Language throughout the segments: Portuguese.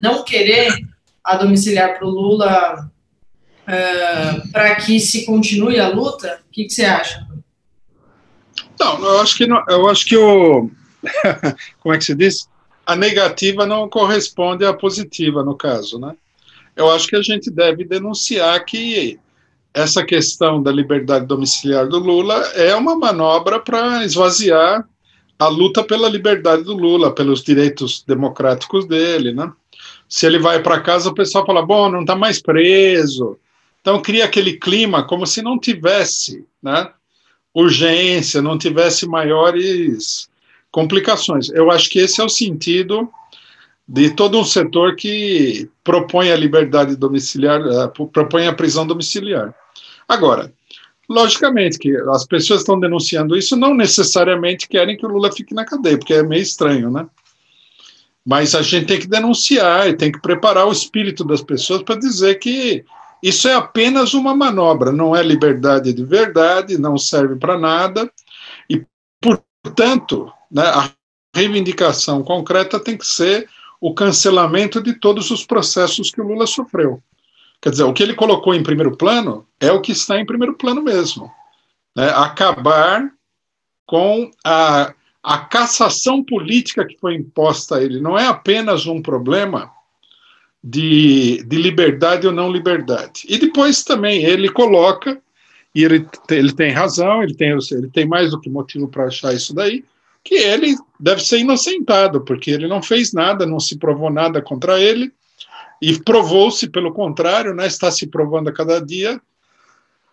não querer a domiciliar para o Lula uh, para que se continue a luta? O que, que, você acha? Não, eu acho que não, eu acho que o como é que se diz? A negativa não corresponde à positiva no caso, né? Eu acho que a gente deve denunciar que essa questão da liberdade domiciliar do Lula é uma manobra para esvaziar a luta pela liberdade do Lula, pelos direitos democráticos dele, né? Se ele vai para casa, o pessoal fala: bom, não está mais preso. Então cria aquele clima como se não tivesse, né? Urgência, não tivesse maiores complicações. Eu acho que esse é o sentido de todo um setor que propõe a liberdade domiciliar, uh, propõe a prisão domiciliar. Agora, logicamente que as pessoas estão denunciando isso não necessariamente querem que o Lula fique na cadeia, porque é meio estranho, né? Mas a gente tem que denunciar e tem que preparar o espírito das pessoas para dizer que isso é apenas uma manobra, não é liberdade de verdade, não serve para nada, e, portanto, né, a reivindicação concreta tem que ser o cancelamento de todos os processos que o Lula sofreu. Quer dizer, o que ele colocou em primeiro plano é o que está em primeiro plano mesmo. Né? Acabar com a, a cassação política que foi imposta a ele. Não é apenas um problema de, de liberdade ou não liberdade. E depois também ele coloca, e ele, ele tem razão, ele tem, ele tem mais do que motivo para achar isso daí, que ele deve ser inocentado, porque ele não fez nada, não se provou nada contra ele, e provou-se, pelo contrário, né, está se provando a cada dia,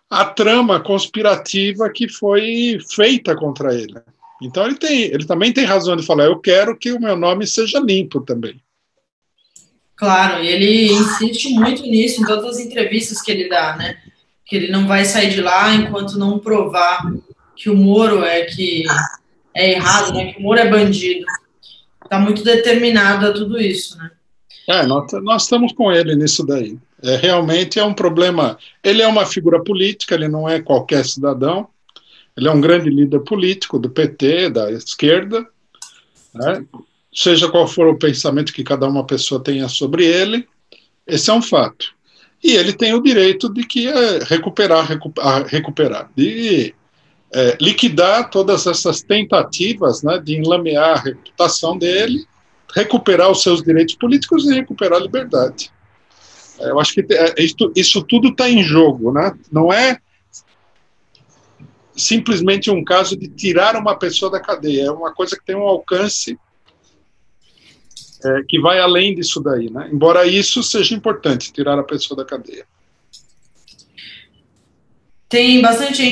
a trama conspirativa que foi feita contra ele. Então ele, tem, ele também tem razão de falar, eu quero que o meu nome seja limpo também. Claro, e ele insiste muito nisso em todas as entrevistas que ele dá, né? Que ele não vai sair de lá enquanto não provar que o Moro é que é errado, né? Que o Moro é bandido. Está muito determinado a tudo isso, né? É, nós, nós estamos com ele nisso daí. É, realmente é um problema. Ele é uma figura política, ele não é qualquer cidadão. Ele é um grande líder político do PT, da esquerda. Né? Seja qual for o pensamento que cada uma pessoa tenha sobre ele, esse é um fato. E ele tem o direito de que é recuperar, recuperar, de é, liquidar todas essas tentativas né, de enlamear a reputação dele, recuperar os seus direitos políticos e recuperar a liberdade. Eu acho que é, isso, isso tudo está em jogo, né? não é simplesmente um caso de tirar uma pessoa da cadeia, é uma coisa que tem um alcance é, que vai além disso daí, né? Embora isso seja importante, tirar a pessoa da cadeia. Tem bastante